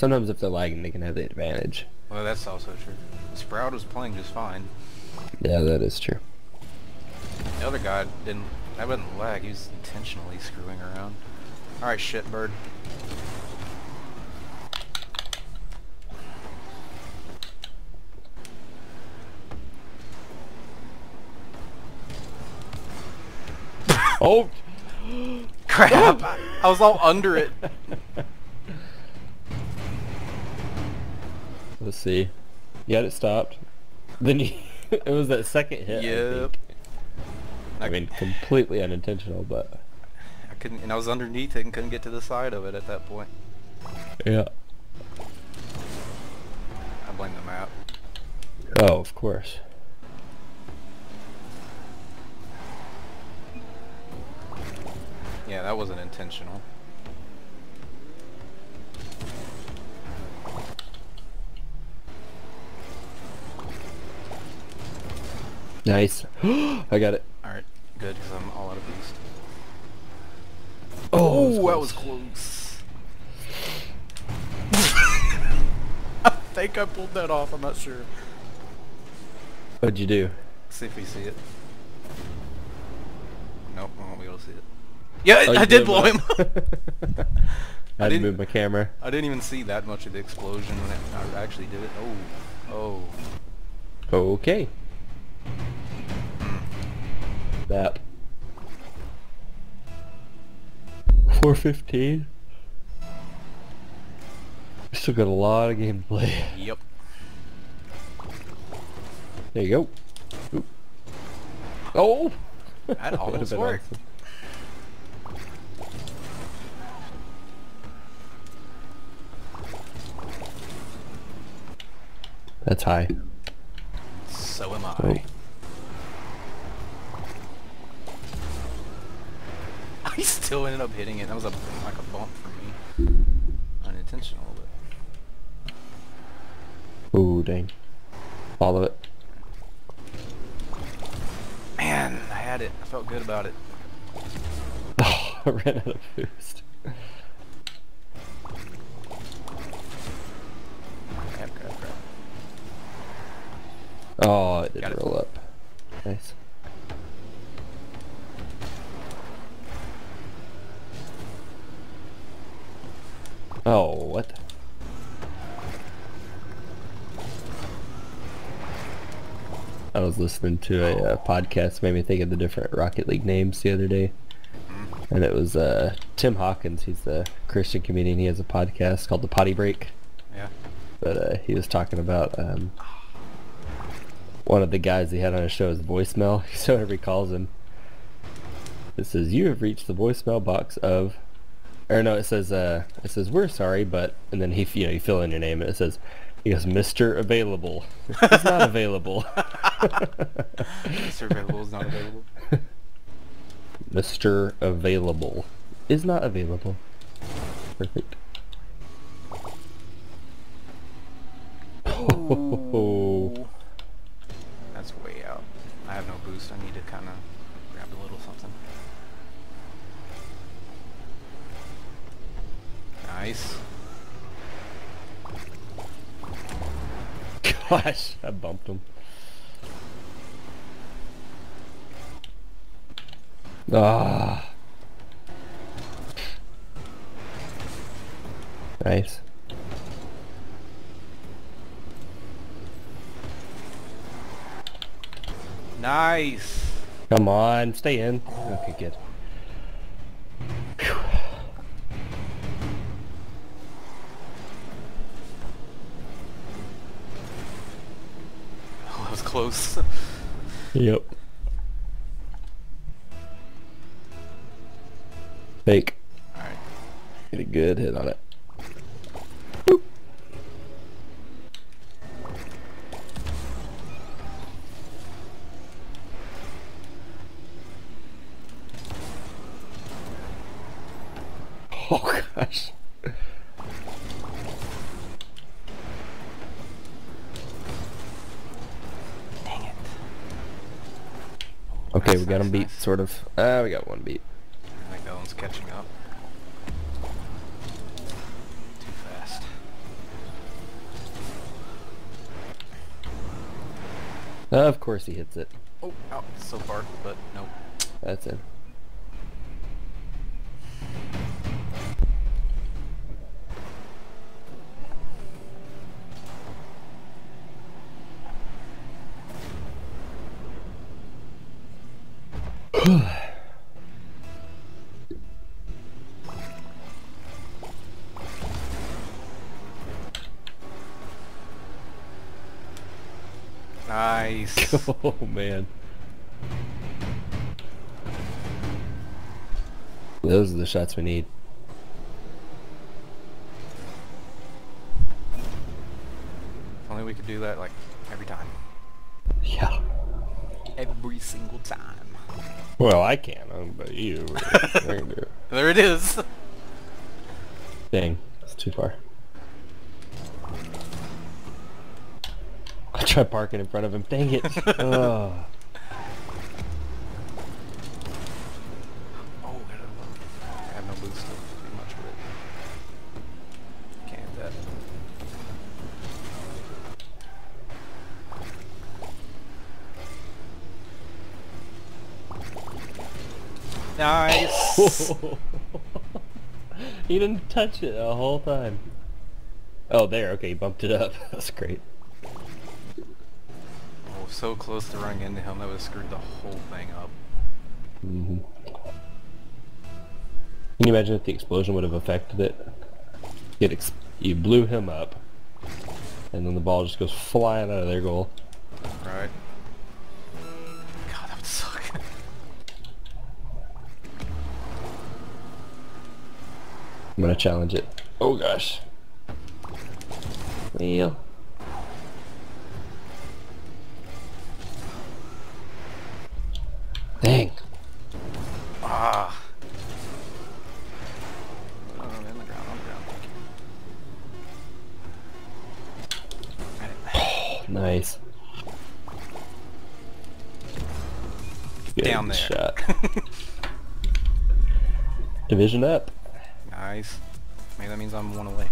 Sometimes if they're lagging, they can have the advantage. Well, that's also true. Sprout was playing just fine. Yeah, that is true. The other guy didn't. That wasn't lag. He was intentionally screwing around. All right, shitbird. Oh! Crap! I was all under it. Let's see. You had it stopped. Then you, it was that second hit. I, Yep. think. I mean, completely unintentional, but I couldn't, and I was underneath it and couldn't get to the side of it at that point. yeah. I blame the map. Oh, of course. Yeah, that wasn't intentional. Nice. I got it. All right, good, because I'm all out of boost. Oh, that was close. I think I pulled that off. I'm not sure. What'd you do? See if we see it. Nope, I won't be able to see it. Oh, yeah, Oh, I did blow him. I to didn't- move my camera. I didn't even see that much of the explosion when it, I actually did it. Oh, oh. Okay. That. 415. Still got a lot of game to play. Yep. There you go. Oop. Oh! That almost worked. awesome. That's high. So am oh. I. Oh. Still ended up hitting it. That was a like a bump for me. Unintentional, but Ooh, dang. Follow it. man, I had it. I felt good about it. Oh, I ran out of boost. Oh, it did Got it. roll up. Nice. Oh, what? I was listening to a uh, podcast, made me think of the different Rocket League names the other day. And it was uh, Tim Hawkins. He's the Christian comedian. He has a podcast called The Potty Break. Yeah. But uh, he was talking about um, one of the guys he had on his show is voicemail. So whenever he calls him, it says you have reached the voicemail box of, or no, it says uh, it says we're sorry, but and then he you know you fill in your name and it says he goes Mister Available. He's not available. Mr. Available is not available. Mister Available is not available. Perfect. Oh. That's way out. I have no boost. I need to kind of Nice. Gosh, I bumped him. Ah. Nice. Nice. Come on, stay in. Okay, good. Close. Yep. Fake. Alright. Get a good hit on it. Oh gosh. Okay, nice, we got nice, him beat, nice. sort of. Ah, uh, we got one beat. I think that one's catching up. Too fast. Uh, of course he hits it. Oh, ow, so far, but nope. That's it. Nice. oh man. Those are the shots we need. if only we could do that like every time. Yeah. Every single time. Well, I can't, um, but you. I can do it. There it is. Dang, it's too far. I tried parking in front of him. Dang it. oh. Nice. he didn't touch it the whole time. Oh, there. Okay, he bumped it up. That's great. oh, so close to running into him. That would have screwed the whole thing up. hmm Can you imagine if the explosion would have affected it? It ex you blew him up, and then the ball just goes flying out of their goal. Right. I'm gonna challenge it. Oh gosh. Well. Dang. ah. Oh, on the ground, on the ground. Thank. Nice. Good Down there. shot. Division up. Nice. Maybe that means I'm one away.